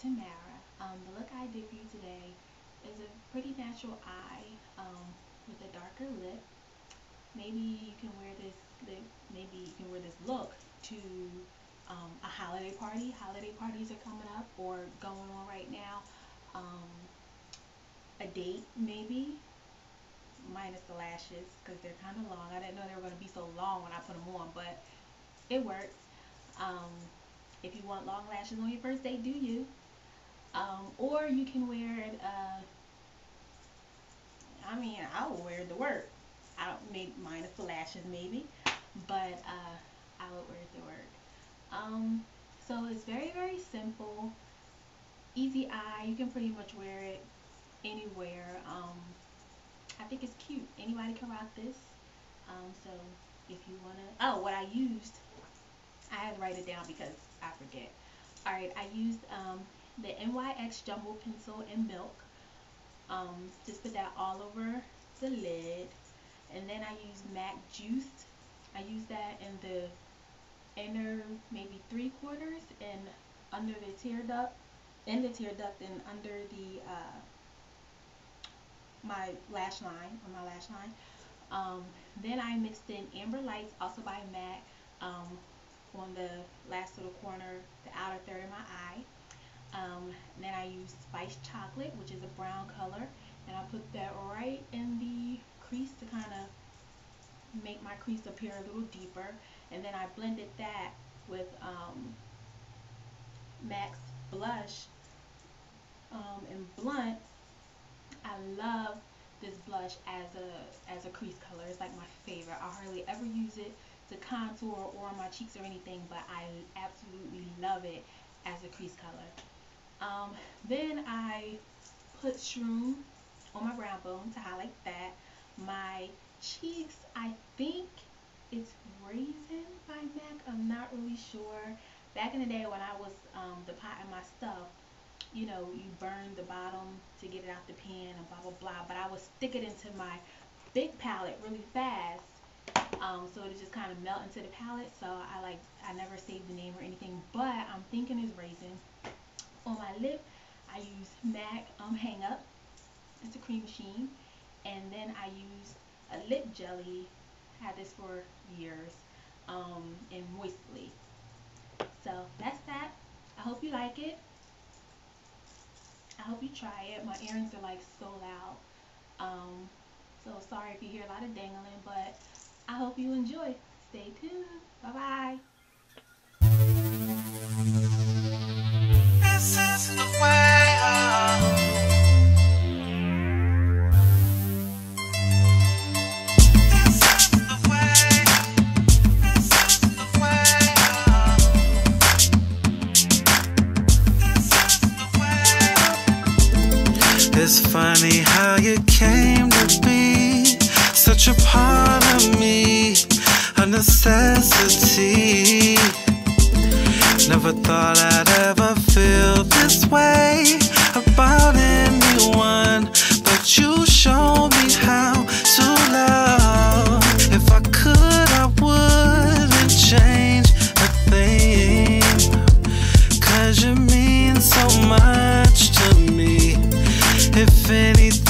Tamara. Um, the look I did for you today is a pretty natural eye um, with a darker lip. Maybe you can wear this lip, maybe you can wear this look to um, a holiday party. Holiday parties are coming up or going on right now. Um, a date maybe, minus the lashes because they're kind of long. I didn't know they were going to be so long when I put them on, but it works. Um, if you want long lashes on your first date, do you? Um, or you can wear it, uh, I mean, I will wear to work. I don't, maybe minus the lashes maybe, but uh, I would wear it to work. Um, so it's very, very simple, easy eye. You can pretty much wear it anywhere. Um, I think it's cute. Anybody can rock this. Um, so if you want to, oh, what I used, I had to write it down because I forget. Alright, I used um, the NYX Jumbo Pencil in Milk. Um, just put that all over the lid. And then I use MAC Juice. I use that in the inner maybe three quarters and under the tear duct, in the tear duct and under the uh, my lash line, on my lash line. Um, then I mixed in Amber Lights, also by MAC, um, on the last little corner, the outer third of my eye. Um, then I use spiced chocolate, which is a brown color, and I put that right in the crease to kind of make my crease appear a little deeper. And then I blended that with um, MAC's blush um, in blunt. I love this blush as a as a crease color. It's like my favorite. I hardly ever use it to contour or on my cheeks or anything, but I absolutely love it as a crease color. Um, then I put shroom on my brow bone to highlight that. My cheeks, I think it's Raizin by MAC. I'm not really sure. Back in the day when I was um, depotting my stuff, you know, you burn the bottom to get it out the pan and blah, blah, blah. But I would stick it into my big palette really fast. Um, so it just kind of melt into the palette. So I like, I never saved the name or anything, but I'm thinking it's Raizin on my lip, I use MAC um, Hang Up. It's a cream machine. And then I use a lip jelly. I Had this for years. Um, in Moistly. So that's that. I hope you like it. I hope you try it. My earrings are like so loud. Um, so sorry if you hear a lot of dangling, but I hope you enjoy. Stay tuned. Bye-bye. It's funny how you came to be such a part of me, a necessity. Never thought I'd ever feel this way about anyone, but you showed me how to love. If I could, I wouldn't change a thing, cause you mean so much to me. If anything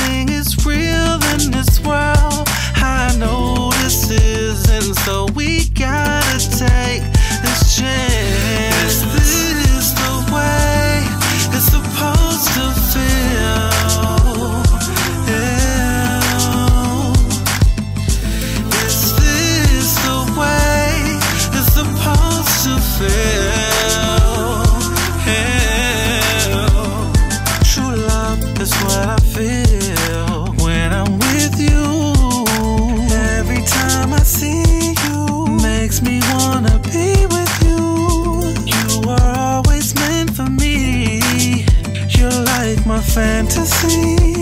fantasy,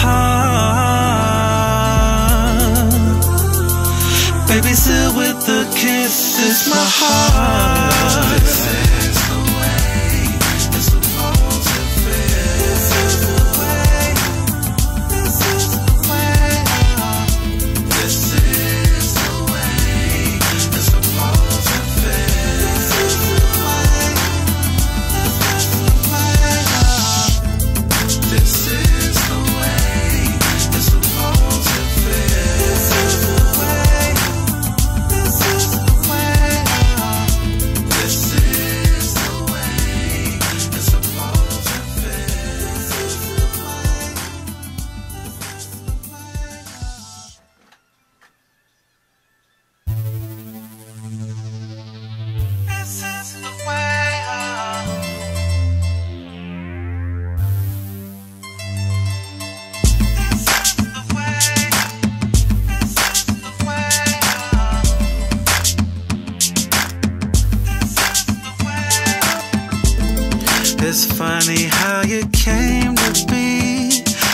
heart. Baby, sealed with a kiss, this my heart. It's funny how you came to be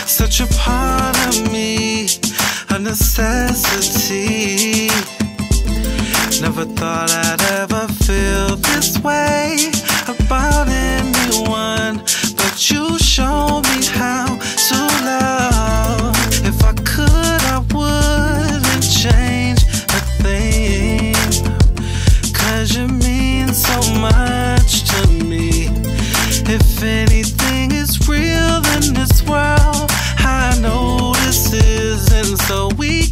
such a part of me, a necessity. Never thought I'd ever feel this way about anyone, but you showed me how to love. so we